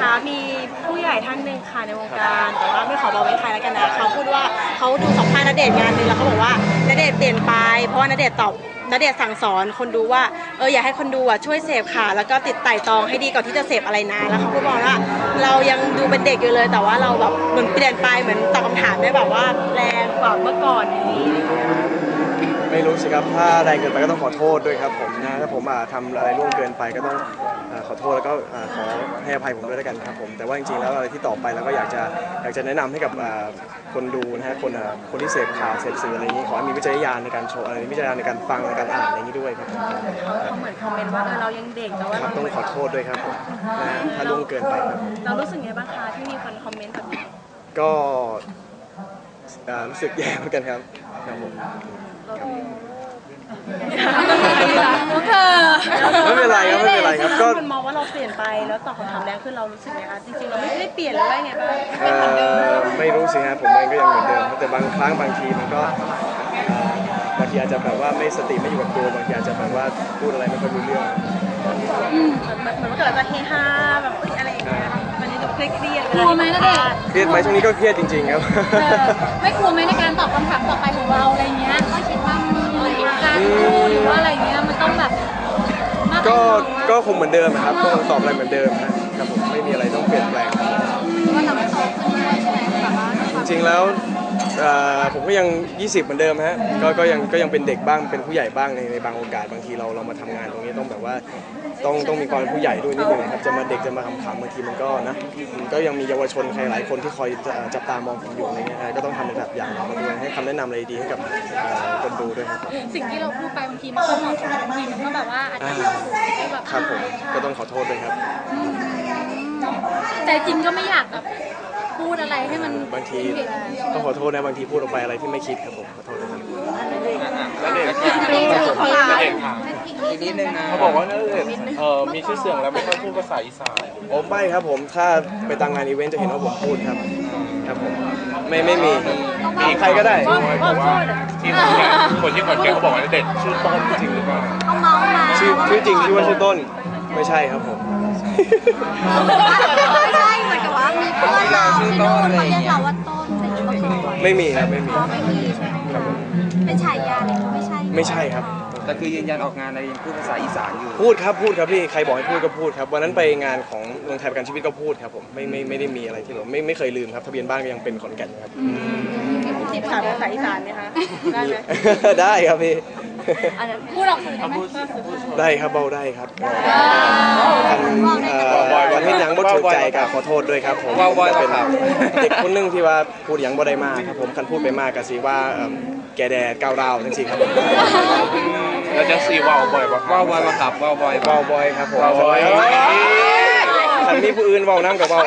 คะมีผู้ใหญ่ท่านหนึ่งค่ะในวงการแต่ว่าไม่ขอบอกเป็นใครแล้วกันนะเขาพูดว่าเขาดูสัมภาษณ์ณเดชน์งานหนึงแล้วเขาบอกว่าณเดชน์เปลี่ยนไปเพราะว่าณเดชน์ตอบณเดชน์สั่งสอนคนดูว่าเอออยากให้คนดูอะช่วยเสพค่ะ แล้วก็ติดไต่ตองให้ดีก่อนที่จะเสพอะไรนะแล้วเขาก็บอกว่าเรายังดูเป็นเด็กอยู่เลย แต่ว่าเราแบบเหมือนเปลี่ยนไปเหมือนตอบคำถามได้แบบว่าแรงกว่าเมื่อก่อนนี้ ไม่รู้สิครับถ้าแรงเกินไปก็ต้องขอโทษด้วยครับผมนะถ้าผมอ่าทำอะไรล่วงเกินไปก็ต้องอ่าขอโทษแล้วก็อ่าขอให้อภัยผมด้วยแล้วกันครับผมแต่ว่าจริงๆแล้วอะไรที่ต่อไปเราก็อยากจะอยากจะแนะนำให้กับอ่าคนดูนะฮะคนอ่าคนที่เสพข่าวเสพสื่ออะไรอย่างนี้ขอให้มีวิจารณญาณในการโชว์อะไรวิจารณญาณในการฟังในการอ่านอะไรอย่างนี้ด้วยครับผมเขาเหมือนคอมเมนต์ว่าเออเรายังเด็กแต่ว่าครับเราต้องขอโทษด้วยครับผมนะฮะถ้าล่วงเกินไปครับ เรารู้สึกไงบ้างคะที่มีคนคอมเมนต์แบบนี้ ก็อ่ารู้สึกแย่เหมือนกันครับครับผม โอเคไม่เป็นไรครับไม่เป็นไรครับก็ คนมองว่าเราเปลี่ยนไปแล้วตอบคำถามแรงขึ้นเรารู้สึกไงคะจริงๆเราไม่ได้เปลี่ยนหรือว่าไงบ้างเอ่อไม่รู้สิฮะผมเองก็ยังเหมือนเดิมครับแต่บางครั้งบางทีมันก็เอ่อบางทีอาจจะแบบว่าไม่สติไม่อยู่กับตัวบางทีอาจจะแบบว่าพูดอะไรไม่ค่อยรู้เรื่องเหมือนเหมือนว่าเกิดจะเฮฮาแบบเอ้ยอะไรอย่างเงี้ยมันจะดูเครียดๆกลัวไหมนะเด็กเครียดไหมช่วงนี้ก็เครียดจริง ๆ ครับ เออไม่กลัวไหมในการตอบคำถามต่อไปของเรา กก็น้อยก็คงเหมือนเดิมนะครับก็คงตอบอะไรเหมือนเดิมนะครับผมไม่มีอะไรต้องเปลี่ยนแปลงครับว่าทำให้โตขึ้นด้วยใช่ไหมแบบว่า จริงๆแล้ว เอ่อผมก็ยัง 20 เหมือนเดิมฮะก็ก็ยังก็ยังเป็นเด็กบ้างเป็นผู้ใหญ่บ้างในในบางโอกาสบางทีเราเรามาทำงานตรงนี้ต้องแบบว่าต้องต้องมีความเป็นผู้ใหญ่ด้วยนิดนึงครับจะมาเด็กจะมาขำๆบางทีมันก็นะมันก็ยังมีเยาวชนใครหลายคนที่คอยจะจับตามองผมอยู่อะไรเงี้ยฮะก็ต้องทำเป็นแบบอย่างมาด้วยให้คำแนะนำอะไรดีๆให้กับเอ่อคนดูด้วยครับสิ่งที่เราพูดไปบางทีมันก็เหมาะสมบางทีมันก็แบบว่าอาจจะไม่แบบครับผมก็ต้องขอโทษด้วยครับ ใจจริงก็ไม่อยากแบบ พูดอะไรให้มันบางทีต้องขอโทษนะบางทีพูดออกไปอะไรที่ไม่คิดครับผมขอโทษด้วยครับอีกนิดนึงนะเขาบอกว่าเออเออมีชื่อเสียงแล้วไม่ค่อยพูดภาษาอีสานโอ้ไม่ครับผมถ้าไปตามงานอีเวนต์จะเห็นว่าผมพูดครับครับผมไม่ไม่มีมีใครก็ได้บอกว่าที่ขอนแก่นคนที่ขอนแก่นเขาบอกว่าเด็ดชื่อต้นจริงหรือเปล่าต้องเมาส์มาชื่อชื่อจริงชื่อว่าชื่อต้นไม่ใช่ครับผมไม่ใช่เหมือนกับว่ามีเพื่อนเราที่นู่นเขาเรียกเราว่าต้นอะไรอย่างเงี้ยก็เคยไม่มีครับไม่มี อ๋อไม่มีใช่ไหมครับผมเป็นฉายาอะไรก็ไม่ใช่ไม่ใช่ครับ แต่คือยืนยันออกงานอะไรยังพูดภาษาอีสานอยู่ พูดครับพูดครับพี่ใครบอกให้พูดก็พูดครับวันนั้นไปงานของเมืองไทยประกันชีวิตก็พูดครับผมไม่ไม่ไม่ได้มีอะไรที่แบบไม่ไม่เคยลืมครับทะเบียนบ้านก็ยังเป็นขอนแก่นครับจีบสาวภาษาอีสานไหมคะ ได้ไหม ได้ครับพี่ พูดออกสื่อได้ไหมได้ครับเบาได้ครับคันเอ่อวันที่ยังบ่ถูกใจก็ขอโทษด้วยครับผมว่าว่าเป็นครับ เด็กคนหนึงที่ว่าพูดหยังบ่ได้มากครับผมคันพูดไปมากก็สิว่าเอิ่มแกแดดก้าวร้าวจังซี่ครับผมแล้วจะซีว่าวบ่อยปะว่าวบอยมาขับว่าวบอยเบาบอยครับผมว่าวบอยคันมีผู้อื่นเว้านํกับเว้า